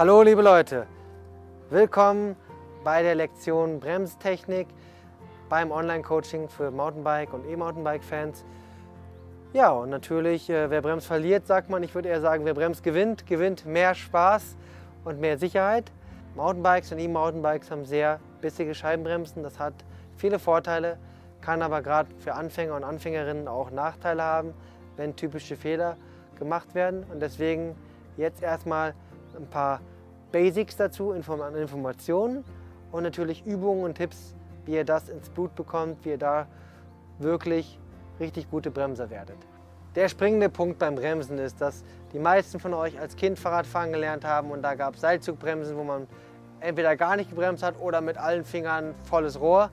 Hallo liebe Leute, willkommen bei der Lektion Bremstechnik beim Online-Coaching für Mountainbike und E-Mountainbike-Fans. Ja, und natürlich, äh, wer bremst verliert, sagt man. Ich würde eher sagen, wer bremst gewinnt, gewinnt mehr Spaß und mehr Sicherheit. Mountainbikes und E-Mountainbikes haben sehr bissige Scheibenbremsen. Das hat viele Vorteile, kann aber gerade für Anfänger und Anfängerinnen auch Nachteile haben, wenn typische Fehler gemacht werden. Und deswegen jetzt erstmal ein paar Basics dazu, Informationen und natürlich Übungen und Tipps, wie ihr das ins Blut bekommt, wie ihr da wirklich richtig gute Bremser werdet. Der springende Punkt beim Bremsen ist, dass die meisten von euch als Kind Fahrradfahren gelernt haben und da gab es Seilzugbremsen, wo man entweder gar nicht gebremst hat oder mit allen Fingern volles Rohr.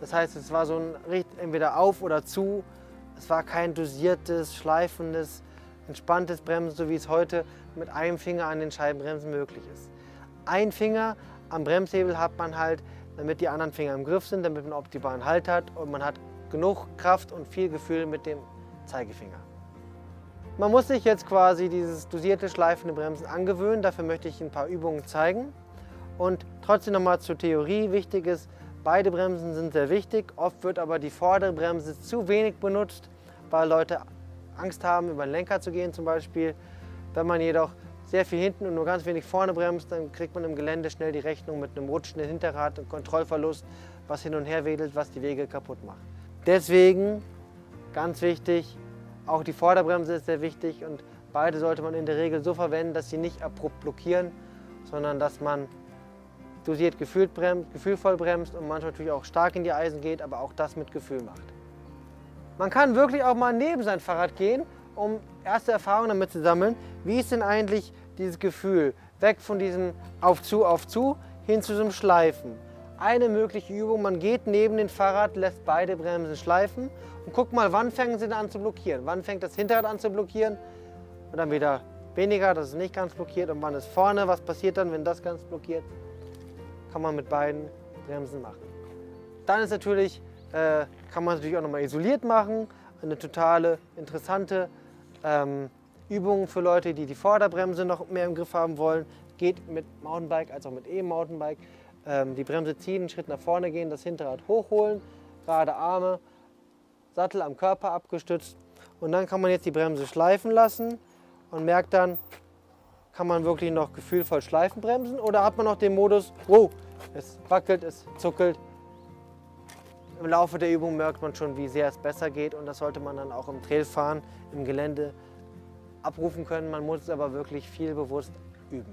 Das heißt, es war so ein entweder auf oder zu. Es war kein dosiertes, schleifendes, entspanntes Bremsen, so wie es heute mit einem Finger an den Scheibenbremsen möglich ist. Ein Finger am Bremshebel hat man halt, damit die anderen Finger im Griff sind, damit man optimalen Halt hat und man hat genug Kraft und viel Gefühl mit dem Zeigefinger. Man muss sich jetzt quasi dieses dosierte schleifende Bremsen angewöhnen. Dafür möchte ich ein paar Übungen zeigen. Und trotzdem nochmal zur Theorie. Wichtig ist, beide Bremsen sind sehr wichtig. Oft wird aber die vordere Bremse zu wenig benutzt, weil Leute Angst haben, über den Lenker zu gehen zum Beispiel. Wenn man jedoch sehr viel hinten und nur ganz wenig vorne bremst, dann kriegt man im Gelände schnell die Rechnung mit einem rutschenden Hinterrad und Kontrollverlust, was hin und her wedelt, was die Wege kaputt macht. Deswegen, ganz wichtig, auch die Vorderbremse ist sehr wichtig und beide sollte man in der Regel so verwenden, dass sie nicht abrupt blockieren, sondern dass man dosiert gefühlt bremst, gefühlvoll bremst und manchmal natürlich auch stark in die Eisen geht, aber auch das mit Gefühl macht. Man kann wirklich auch mal neben sein Fahrrad gehen, um erste Erfahrungen damit zu sammeln. Wie ist denn eigentlich dieses Gefühl? Weg von diesem auf zu, auf zu, hin zu einem Schleifen. Eine mögliche Übung, man geht neben dem Fahrrad, lässt beide Bremsen schleifen und guckt mal, wann fangen sie an zu blockieren. Wann fängt das Hinterrad an zu blockieren und dann wieder weniger, dass es nicht ganz blockiert und wann ist vorne, was passiert dann, wenn das ganz blockiert. Kann man mit beiden Bremsen machen. Dann ist natürlich, äh, kann man natürlich auch nochmal isoliert machen, eine totale interessante ähm, Übung für Leute, die die Vorderbremse noch mehr im Griff haben wollen. Geht mit Mountainbike als auch mit E-Mountainbike ähm, die Bremse ziehen, einen Schritt nach vorne gehen, das Hinterrad hochholen, gerade Arme, Sattel am Körper abgestützt und dann kann man jetzt die Bremse schleifen lassen und merkt dann, kann man wirklich noch gefühlvoll schleifen bremsen oder hat man noch den Modus, wow, es wackelt, es zuckelt. Im Laufe der Übung merkt man schon, wie sehr es besser geht und das sollte man dann auch im Trailfahren, im Gelände abrufen können. Man muss es aber wirklich viel bewusst üben.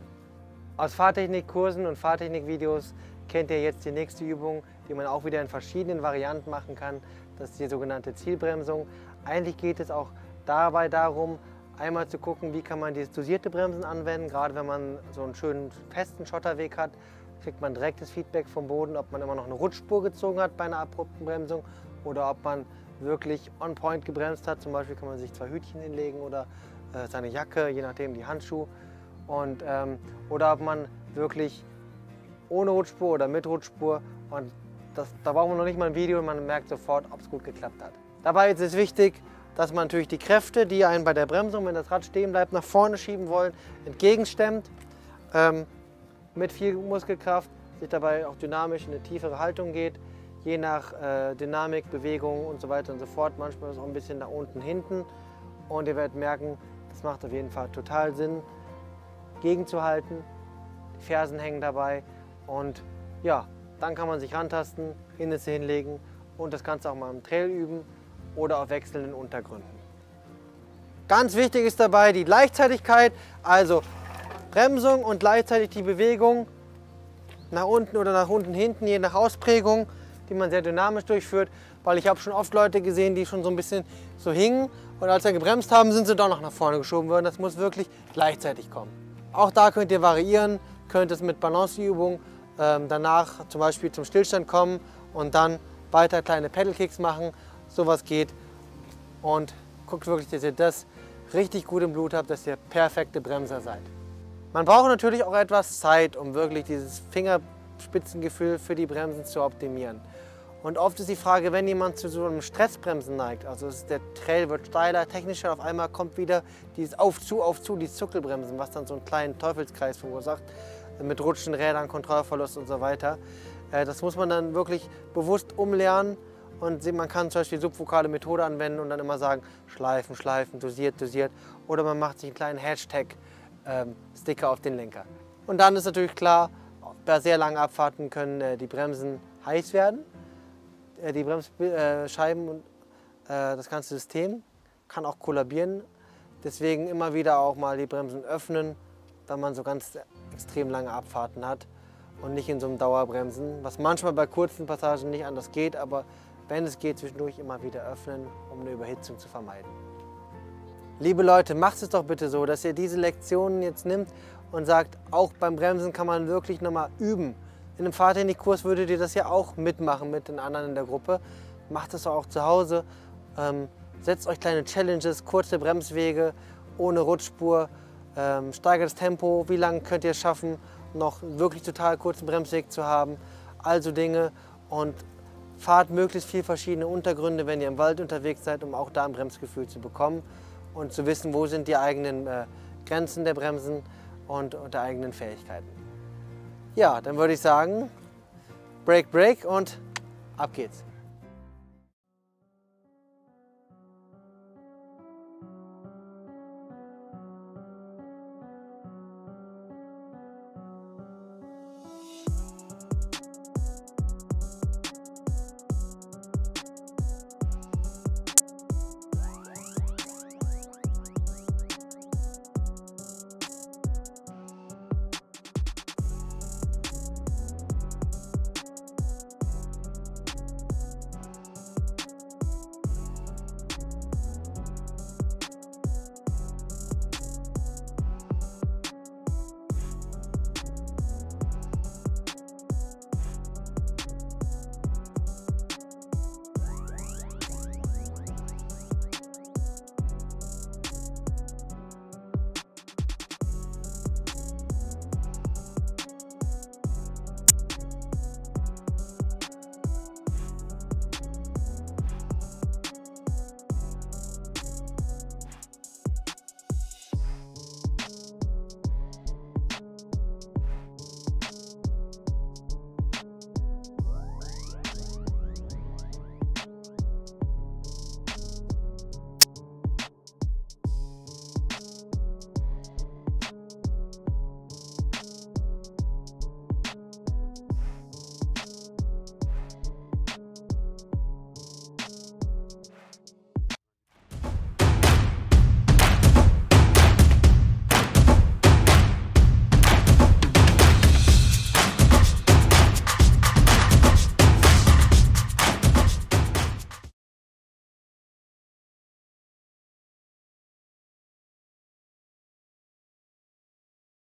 Aus Fahrtechnikkursen und Fahrtechnikvideos kennt ihr jetzt die nächste Übung, die man auch wieder in verschiedenen Varianten machen kann. Das ist die sogenannte Zielbremsung. Eigentlich geht es auch dabei darum, einmal zu gucken, wie kann man dieses dosierte Bremsen anwenden. Gerade wenn man so einen schönen festen Schotterweg hat, kriegt man direktes Feedback vom Boden, ob man immer noch eine Rutschspur gezogen hat bei einer abrupten Bremsung oder ob man wirklich on point gebremst hat. Zum Beispiel kann man sich zwei Hütchen hinlegen oder äh, seine Jacke, je nachdem die Handschuhe. Und, ähm, oder ob man wirklich ohne Rutschspur oder mit Rutschspur und das, da braucht man noch nicht mal ein Video und man merkt sofort, ob es gut geklappt hat. Dabei ist es wichtig, dass man natürlich die Kräfte, die einen bei der Bremsung, wenn das Rad stehen bleibt, nach vorne schieben wollen, entgegenstemmt, ähm, mit viel Muskelkraft, sich dabei auch dynamisch in eine tiefere Haltung geht, je nach äh, Dynamik, Bewegung und so weiter und so fort. Manchmal ist es auch ein bisschen nach unten, hinten und ihr werdet merken, das macht auf jeden Fall total Sinn, gegenzuhalten. Die Fersen hängen dabei und ja, dann kann man sich rantasten, Hindernisse hinlegen und das Ganze auch mal im Trail üben oder auf wechselnden Untergründen. Ganz wichtig ist dabei die Gleichzeitigkeit, also Bremsung und gleichzeitig die Bewegung nach unten oder nach unten hinten, je nach Ausprägung, die man sehr dynamisch durchführt, weil ich habe schon oft Leute gesehen, die schon so ein bisschen so hingen und als sie gebremst haben, sind sie doch noch nach vorne geschoben worden. Das muss wirklich gleichzeitig kommen. Auch da könnt ihr variieren, könnt es mit Balanceübungen ähm, danach zum Beispiel zum Stillstand kommen und dann weiter kleine Pedal-Kicks machen. Sowas geht und guckt wirklich, dass ihr das richtig gut im Blut habt, dass ihr perfekte Bremser seid. Man braucht natürlich auch etwas Zeit, um wirklich dieses Fingerspitzengefühl für die Bremsen zu optimieren. Und oft ist die Frage, wenn jemand zu so einem Stressbremsen neigt, also der Trail wird steiler, technischer, auf einmal kommt wieder dieses Auf, zu, auf, zu, dieses Zuckelbremsen, was dann so einen kleinen Teufelskreis verursacht, mit rutschen Rädern, Kontrollverlust und so weiter. Äh, das muss man dann wirklich bewusst umlernen und man kann zum Beispiel subvokale Methode anwenden und dann immer sagen, schleifen, schleifen, dosiert, dosiert. Oder man macht sich einen kleinen Hashtag-Sticker ähm, auf den Lenker. Und dann ist natürlich klar, bei sehr langen Abfahrten können äh, die Bremsen heiß werden. Äh, die Bremsscheiben und äh, das ganze System kann auch kollabieren. Deswegen immer wieder auch mal die Bremsen öffnen, wenn man so ganz extrem lange Abfahrten hat und nicht in so einem Dauerbremsen, was manchmal bei kurzen Passagen nicht anders geht, aber wenn es geht, zwischendurch immer wieder öffnen, um eine Überhitzung zu vermeiden. Liebe Leute, macht es doch bitte so, dass ihr diese Lektionen jetzt nimmt und sagt, auch beim Bremsen kann man wirklich nochmal üben. In einem Fahrtechnikkurs würdet ihr das ja auch mitmachen mit den anderen in der Gruppe. Macht es auch zu Hause. Ähm, setzt euch kleine Challenges, kurze Bremswege, ohne Rutschspur. Ähm, steigert das Tempo, wie lange könnt ihr es schaffen, noch wirklich total kurzen Bremsweg zu haben. Also Dinge und fahrt möglichst viele verschiedene Untergründe, wenn ihr im Wald unterwegs seid, um auch da ein Bremsgefühl zu bekommen und zu wissen, wo sind die eigenen äh, Grenzen der Bremsen und, und der eigenen Fähigkeiten. Ja, dann würde ich sagen, Break, Break und ab geht's.